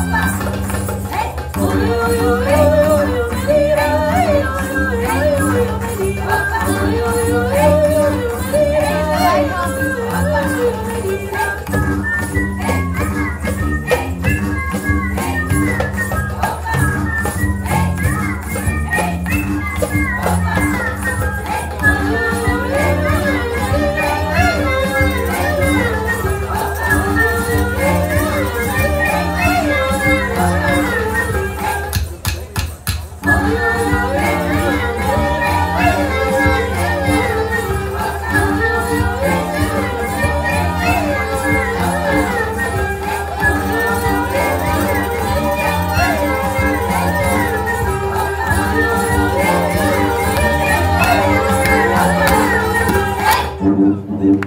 Hey, Musik